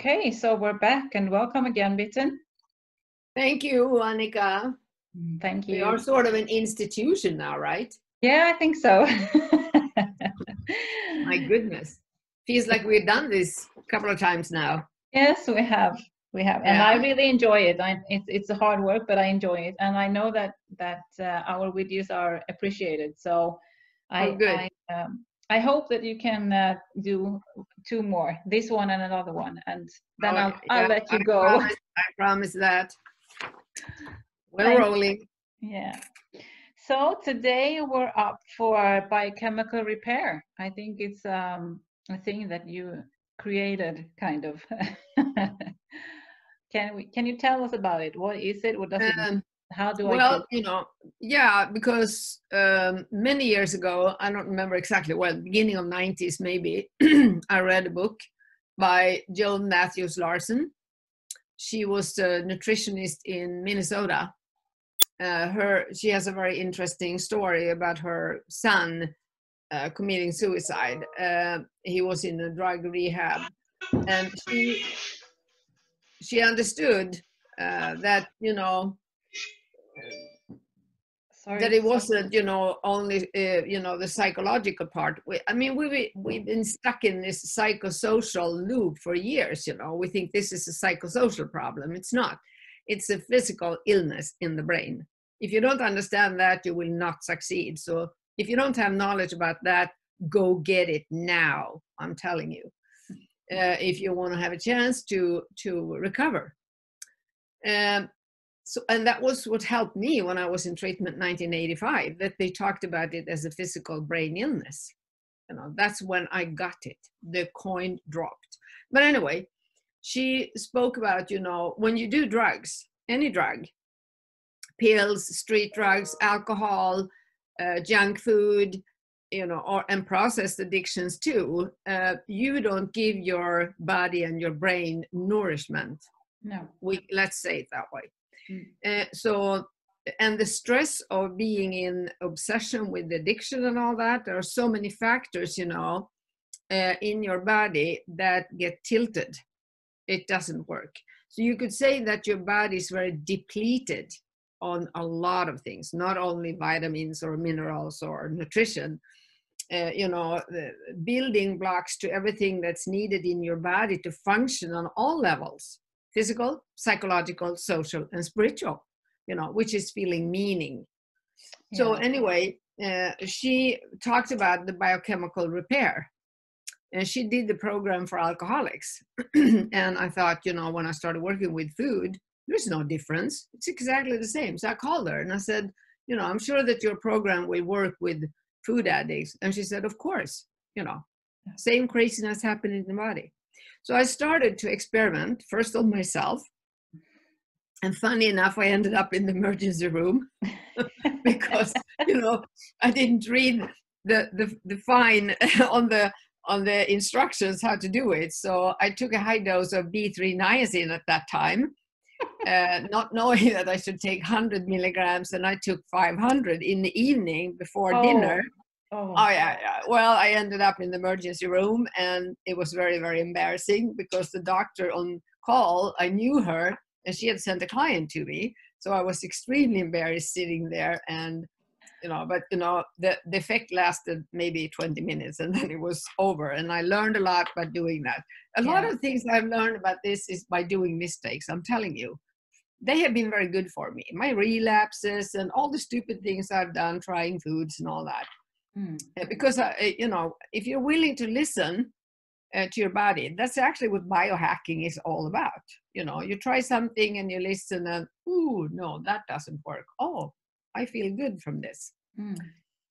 Okay, so we're back and welcome again, Bitten. Thank you, Annica. Thank you. We are sort of an institution now, right? Yeah, I think so. My goodness. Feels like we've done this a couple of times now. Yes, we have. We have, and I really enjoy it. I, it's it's a hard work, but I enjoy it, and I know that that uh, our videos are appreciated. So, I oh, good. I, um, I hope that you can uh, do two more, this one and another one, and then I'll, I'll let you I go. Promise, I promise that. We're rolling. Yeah. So today we're up for biochemical repair. I think it's um, a thing that you created, kind of. can we? Can you tell us about it? What is it? What does it? How do well, I? Well, you know, yeah, because um, many years ago, I don't remember exactly. Well, beginning of '90s, maybe. I read a book by Joan Mathews Larson. She was a nutritionist in Minnesota. Uh, her she has a very interesting story about her son uh, committing suicide. Uh, he was in a drug rehab, and she she understood uh, that you know Sorry, that it wasn't you know only uh, you know the psychological part. We, i mean we we we've been stuck in this psychosocial loop for years you know. We think this is a psychosocial problem. It's not. It's a physical illness in the brain. If you don't understand that you will not succeed. So if you don't have knowledge about that go get it now i'm telling you uh, if you want to have a chance to to recover. Um, so and that was what helped me when i was in treatment 1985 that they talked about it as a physical brain illness. You know that's when i got it. The coin dropped. But anyway she spoke about you know when you do drugs any drug pills street drugs alcohol uh, junk food you know or and processed addictions too uh, you don't give your body and your brain nourishment. No. We let's say it that way uh, so, and the stress of being in obsession with addiction and all that, there are so many factors, you know, uh, in your body that get tilted. It doesn't work. So you could say that your body is very depleted on a lot of things, not only vitamins or minerals or nutrition. Uh, you know, the building blocks to everything that's needed in your body to function on all levels physical, psychological, social, and spiritual, you know, which is feeling meaning. Yeah. So, anyway, uh, she talked about the biochemical repair. And she did the program for alcoholics. and I thought, you know, when I started working with food, there's no difference. It's exactly the same. So I called her and I said, you know, I'm sure that your program will work with food addicts. And she said, of course, you know, same craziness happening in the body. So I started to experiment first on myself. And funny enough, I ended up in the emergency room because, you know, I didn't read the, the, the fine on the on the instructions how to do it. So I took a high dose of B3 niacin at that time, uh, not knowing that I should take 100 milligrams, and I took 500 in the evening before oh. dinner. Oh. oh yeah, yeah. Well, I ended up in the emergency room, and it was very, very embarrassing because the doctor on call, I knew her, and she had sent a client to me. So I was extremely embarrassed sitting there, and you know, but you know, the the effect lasted maybe 20 minutes, and then it was over. And I learned a lot by doing that. A yeah. lot of things I've learned about this is by doing mistakes. I'm telling you. They have been very good for me. My relapses and all the stupid things I've done, trying foods and all that Mm. Because, uh, you know, if you're willing to listen uh, to your body, that's actually what biohacking is all about. You know, you try something and you listen and, ooh, no, that doesn't work. Oh, I feel good from this. Mm.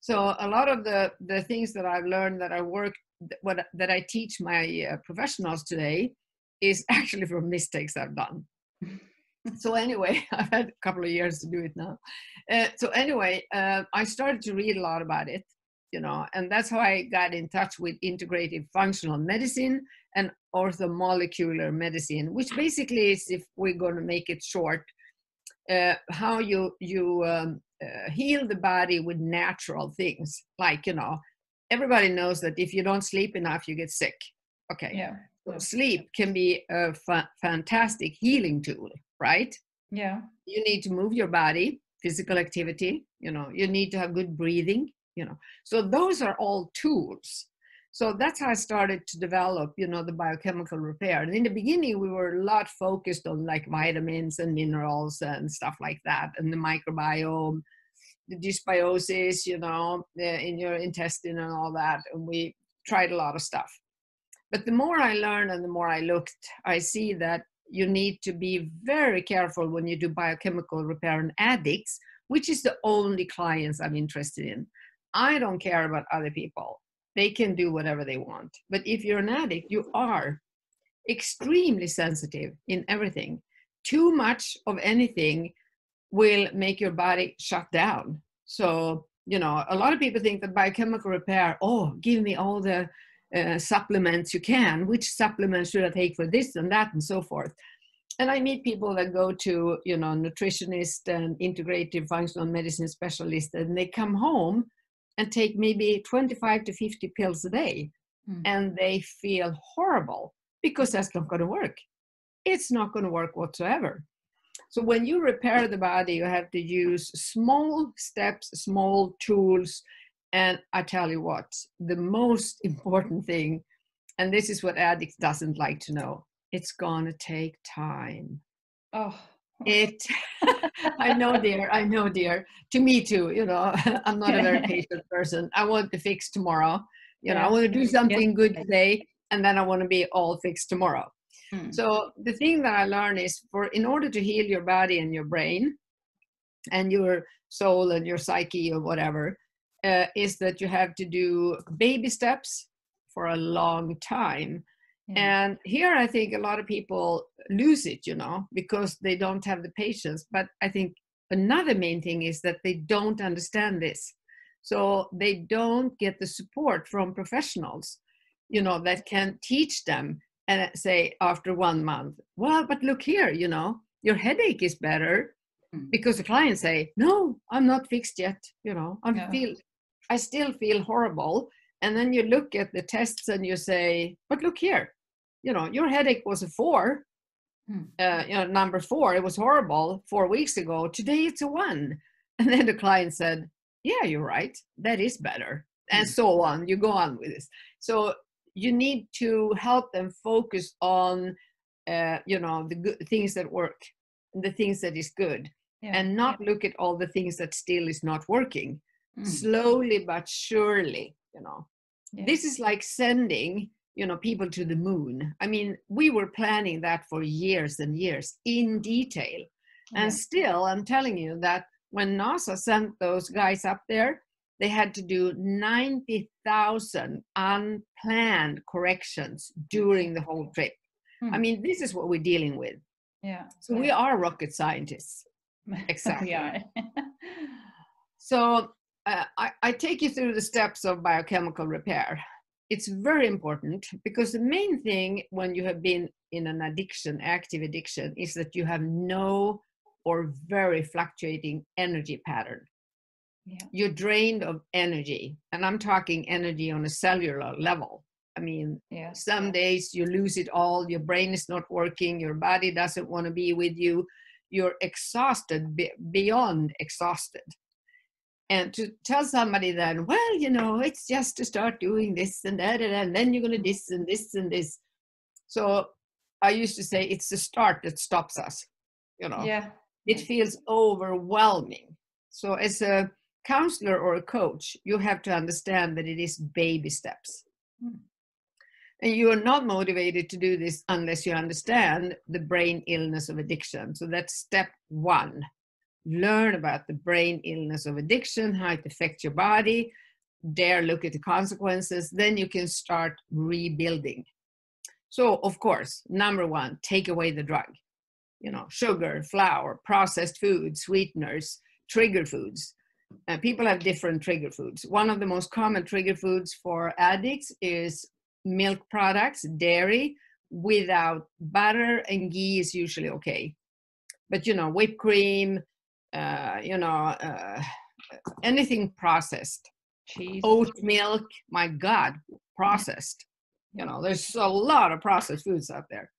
So a lot of the, the things that I've learned that I work, what, that I teach my uh, professionals today is actually from mistakes I've done. so anyway, I've had a couple of years to do it now. Uh, so anyway, uh, I started to read a lot about it, you know, and that's how I got in touch with integrative functional medicine and orthomolecular medicine, which basically is, if we're going to make it short, uh, how you you um, uh, heal the body with natural things. Like you know, everybody knows that if you don't sleep enough, you get sick. Okay. Yeah. Yeah. sleep can be a fa- fantastic healing tool, right? Yeah. You need to move your body, physical activity, you know, you need to have good breathing, you know. So those are all tools. So that's how I started to develop, you know, the biochemical repair. And in the beginning, we were a lot focused on like vitamins and minerals and stuff like that, and the microbiome, the dysbiosis, you know, in your intestine and all that. And we tried a lot of stuff. But the more I learned and the more I looked, I see that you need to be very careful when you do biochemical repair in addicts, which is the only clients I'm interested in. I don't care about other people. They can do whatever they want. But if you're an addict, you are extremely sensitive in everything. Too much of anything will make your body shut down. So, you know, a lot of people think that biochemical repair, oh, give me all the uh, supplements you can. Which supplements should I take for this and that and so forth? And I meet people that go to, you know, nutritionist and integrative functional medicine specialist, and they come home and take maybe 25 to 50 pills a day, Mm. and they feel horrible because that's not going to work. It's not going to work whatsoever. So when you repair the body, you have to use small steps, small tools, and I tell you what, the most important thing, and this is what addicts doesn't like to know, it's gonna take time. Oh. It, I know, dear, I know, dear. To me too, you know, I'm not a very patient person. I want to fix tomorrow. You know, I want to do something good today, and then I want to be all fixed tomorrow. Mm. So the thing that I learned is for in order to heal your body and your brain and your soul and your psyche or whatever, uh, is that you have to do baby steps for a long time. Yeah. And here I think a lot of people lose it, you know, because they don't have the patience. But I think another main thing is that they don't understand this. So they don't get the support from professionals, you know, that can teach them and say after one month, well, but look here, you know, your headache is better Mm. because the clients say, no, I'm not fixed yet, you know, I Yeah. feel, I still feel horrible. And then you look at the tests and you say, but look here, you know, your headache was a four, Mm. uh, you know, number four, it was horrible four weeks ago. Today it's a one. And then the client said, yeah, you're right. That is better. And Mm. so on. You go on with this. So you need to help them focus on, uh, you know, the good things that work, the things that is good, Yeah. and not look at all the things that still is not working. Mm. Slowly but surely, you know Yeah. this is like sending you know people to the moon i mean we were planning that for years and years in detail and still i'm telling you that when nasa sent those guys up there they had to do 90,000 unplanned corrections during the whole trip i Hmm. mean this is what we're dealing with yeah. so we are rocket scientists exactly. So uh, I, I take you through the steps of biochemical repair. It's very important because the main thing when you have been in an addiction, active addiction, is that you have no or very fluctuating energy pattern. yeah. You're drained of energy, and I'm talking energy on a cellular level. I mean, Yeah. some days you lose it all, your brain is not working, your body doesn't want to be with you, you're exhausted, be- beyond exhausted. And to tell somebody then, well, you know, it's just to start doing this and that, and, and then you're going to this and this and this. So I used to say it's the start that stops us, you know Yeah. it feels overwhelming. So, as a counselor or a coach, you have to understand that it is baby steps. Mm. And you are not motivated to do this unless you understand the brain illness of addiction. So, that's step one. Learn about the brain illness of addiction, how it affects your body, dare look at the consequences. Then you can start rebuilding. So, of course, number one, take away the drug you know, sugar, flour, processed foods, sweeteners, trigger foods. Uh, people have different trigger foods. One of the most common trigger foods for addicts is milk products, dairy, without butter and ghee is usually okay. But you know, whipped cream, uh, you know, uh, anything processed, Cheese. oat milk, my God, processed. You know, there's a lot of processed foods out there.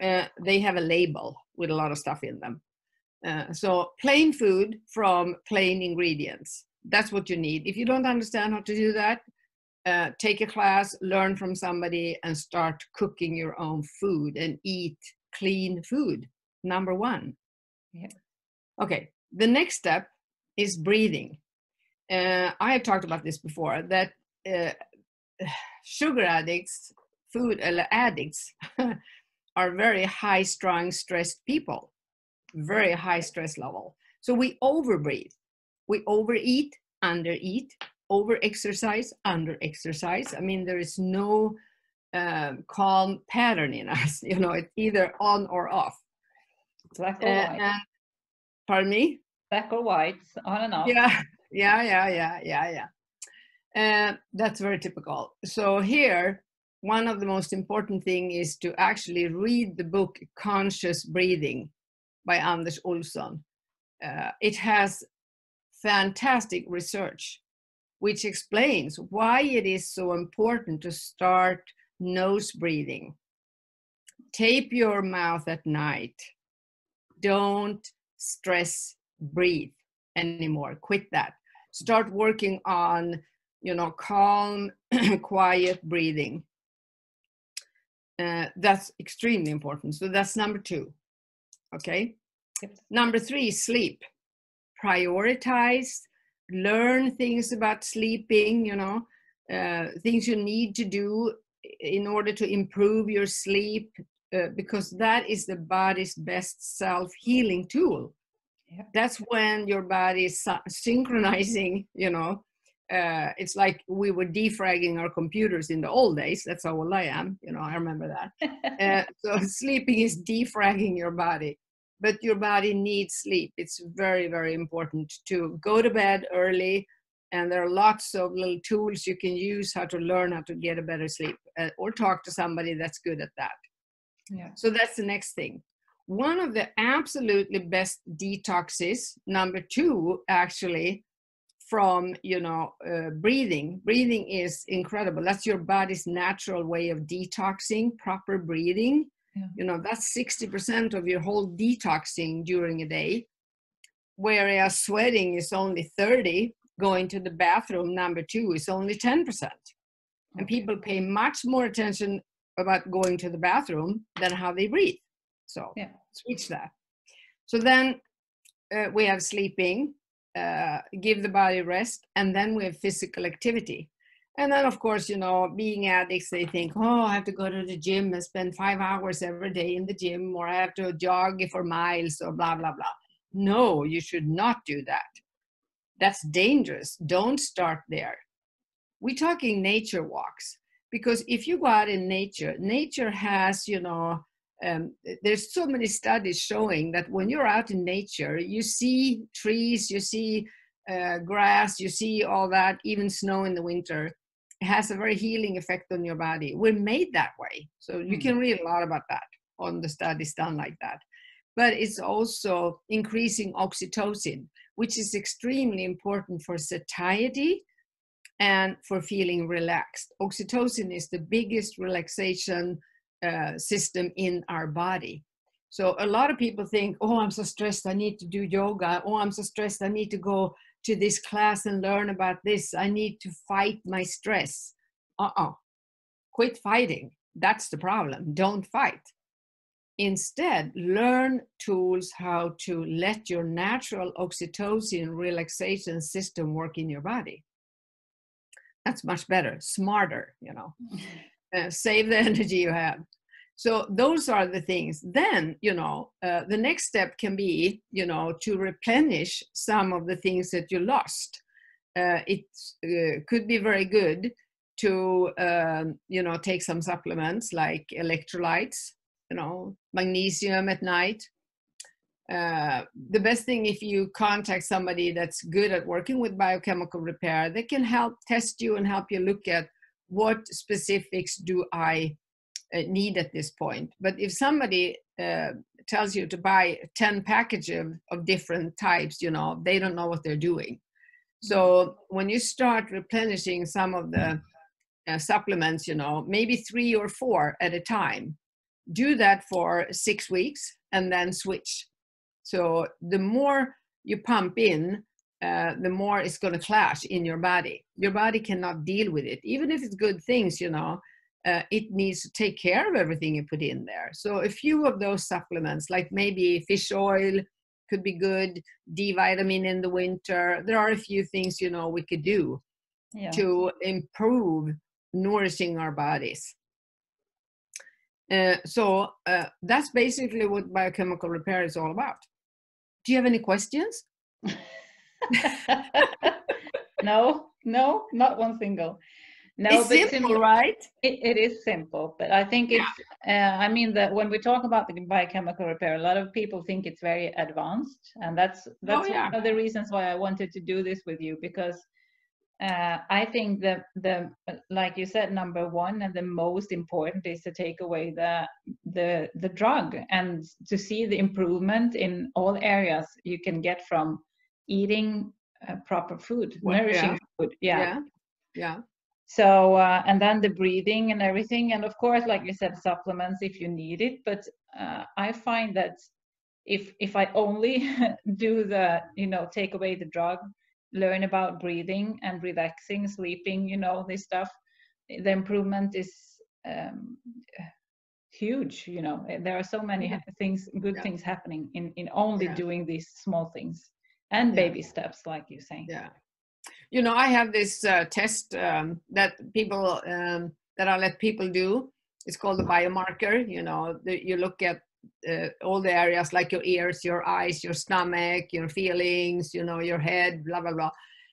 Uh, they have a label with a lot of stuff in them. Uh, so plain food from plain ingredients. That's what you need. If you don't understand how to do that, uh, take a class, learn from somebody, and start cooking your own food and eat clean food. Number one. Yeah. Okay. The next step is breathing. Uh, I have talked about this before that uh, sugar addicts, food addicts, are very high strung, stressed people, very high stress level. So we overbreathe, we overeat, undereat, overexercise, underexercise. I mean, there is no um, calm pattern in us. You know, it's either on or off. Black or white. Uh, pardon me? Black or white, on and off. Yeah, yeah, yeah, yeah, yeah, yeah. Uh, that's very typical. So here, one of the most important thing is to actually read the book Conscious Breathing by Anders Olsson. Uh, it has fantastic research which explains why it is so important to start nose breathing. Tape your mouth at night. Don't stress breathe anymore. Quit that. Start working on, you know, calm, quiet breathing. Uh, that's extremely important. So that's number two. Okay. Yep. Number three, sleep. Prioritize learn things about sleeping you know uh, things you need to do in order to improve your sleep uh, because that is the body's best self-healing tool. Yeah. that's when your body is synchronizing you know uh, it's like we were defragging our computers in the old days. That's how old i am you know i remember that. Uh, so sleeping is defragging your body but your body needs sleep. It's very very important to go to bed early and there are lots of little tools you can use how to learn how to get a better sleep uh, or talk to somebody that's good at that yeah. so that's the next thing. One of the absolutely best detoxes number two actually from you know uh, breathing. Breathing is incredible. That's your body's natural way of detoxing proper breathing. Yeah. you know that's 60% of your whole detoxing during a day whereas sweating is only 30 going to the bathroom number two is only 10% and people pay much more attention about going to the bathroom than how they breathe. So Yeah. switch that. So then uh, we have sleeping uh, give the body rest and then we have physical activity. And then of course you know being addicts they think oh i have to go to the gym and spend five hours every day in the gym or i have to jog for miles or blah blah blah. No you should not do that. That's dangerous. Don't start there. We're talking nature walks because if you go out in nature nature has you know um, there's so many studies showing that when you're out in nature you see trees you see uh, grass you see all that even snow in the winter it has a very healing effect on your body. We're made that way. So you Hmm. can read a lot about that on the studies done like that. But it's also increasing oxytocin which is extremely important for satiety and for feeling relaxed oxytocin is the biggest relaxation uh, system in our body. So a lot of people think, oh, I'm so stressed, I need to do yoga. Oh, I'm so stressed, I need to go to this class and learn about this. I need to fight my stress. Uh uh Quit fighting. That's the problem. Don't fight. Instead, learn tools how to let your natural oxytocin relaxation system work in your body. That's much better, smarter, you know uh, save the energy you have. So those are the things. Then you know uh, the next step can be you know to replenish some of the things that you lost. Uh, it uh, could be very good to um, you know take some supplements like electrolytes you know magnesium at night uh, the best thing if you contact somebody that's good at working with biochemical repair they can help test you and help you look at what specifics do I uh, need at this point? But if somebody uh, tells you to buy 10 packages of, of different types, you know, they don't know what they're doing. So when you start replenishing some of the uh, supplements, you know, maybe three or four at a time. Do that for six weeks and then switch. So the more you pump in, uh, the more it's going to clash in your body. Your body cannot deal with it, even if it's good things, you know. Uh, it needs to take care of everything you put in there. So a few of those supplements, like maybe fish oil, could be good. D vitamin in the winter. There are a few things you know we could do yeah. to improve nourishing our bodies. Uh, so uh, that's basically what biochemical repair is all about. Do you have any questions? no, no, not one single. No, it's simple, simple, right? It, it is simple, but I think it's. Yeah. Uh, I mean that when we talk about the biochemical repair, a lot of people think it's very advanced, and that's that's oh, yeah. one of the reasons why I wanted to do this with you because uh, I think the the like you said, number one and the most important is to take away the the the drug and to see the improvement in all areas you can get from eating uh, proper food, well, nourishing yeah. food. Yeah. yeah. yeah so uh, and then the breathing and everything and of course like you said supplements if you need it but uh, i find that if if i only do the you know take away the drug learn about breathing and relaxing sleeping you know this stuff the improvement is um, huge you know there are so many yeah. things good yeah. things happening in in only yeah. doing these small things and baby steps like you say yeah you know, I have this uh, test um, that people um, that I let people do. It's called the biomarker. You know, the, you look at uh, all the areas like your ears, your eyes, your stomach, your feelings, you know, your head, blah blah blah.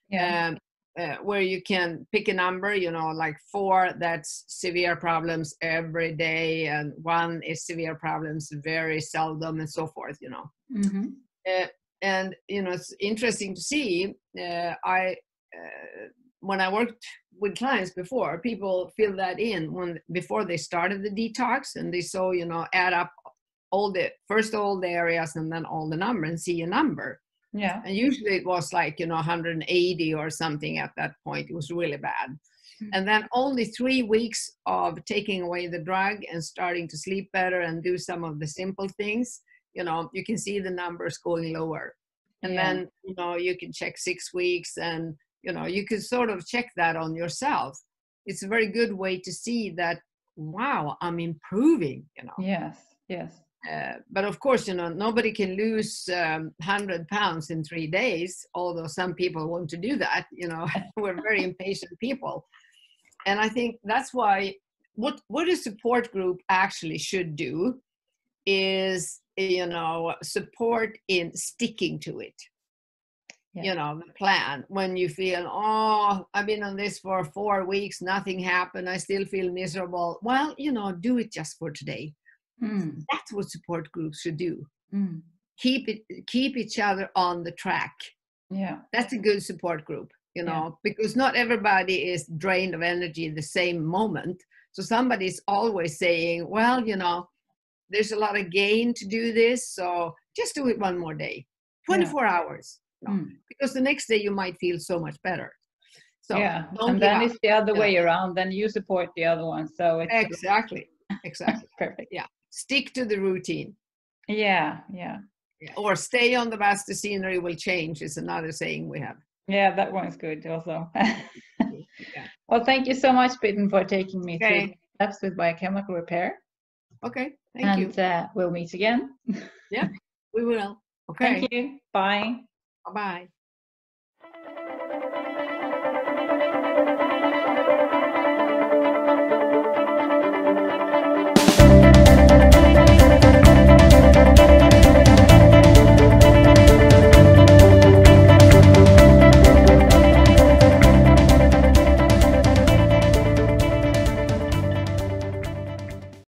Yeah. Um, uh, where you can pick a number, you know, like four, that's severe problems every day, and one is severe problems very seldom, and so forth, you know. Mm-hmm. Uh, and you know, it's interesting to see. Uh, I uh, when I worked with clients before, people fill that in when before they started the detox, and they saw you know add up all the first all the areas and then all the number and see a number. Yeah. And usually it was like you know 180 or something at that point. It was really bad. Mm-hmm. And then only three weeks of taking away the drug and starting to sleep better and do some of the simple things, you know, you can see the numbers going lower. And yeah. then, you know, you can check six weeks and you know you can sort of check that on yourself it's a very good way to see that wow i'm improving you know yes yes uh, but of course you know nobody can lose um, 100 pounds in three days although some people want to do that you know we're very impatient people. And i think that's why what what a support group actually should do is you know support in sticking to it. Yeah. you know the plan when you feel oh i've been on this for four weeks nothing happened i still feel miserable. Well you know do it just for today mm. that's what support groups should do mm. keep it keep each other on the track yeah that's a good support group you know yeah. because not everybody is drained of energy in the same moment so somebody's always saying well you know there's a lot of gain to do this so just do it one more day 24 yeah. hours mm. because the next day you might feel so much better so yeah and then up. it's the other yeah. way around then you support the other one so it's exactly exactly perfect yeah stick to the routine. Yeah yeah. Or stay on the bus the scenery will change is another saying we have. Yeah that one's good also. Yeah. well thank you so much Bitten, for taking me okay. through steps with biochemical repair. Okay thank and, you. and uh, we'll meet again. Yeah we will. Okay. Thank you. Bye. Bye bye.